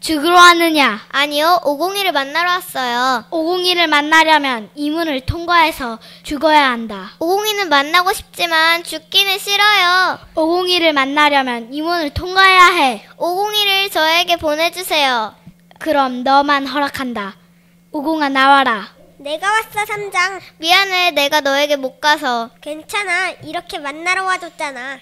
죽으러 왔느냐? 아니요, 502를 만나러 왔어요. 502를 만나려면 이 문을 통과해서 죽어야 한다. 502는 만나고 싶지만 죽기는 싫어요. 502를 만나려면 이 문을 통과해야 해. 502를 저에게 보내주세요. 그럼 너만 허락한다. 5공아 나와라. 내가 왔어, 삼장. 미안해, 내가 너에게 못 가서. 괜찮아. 이렇게 만나러 와줬잖아.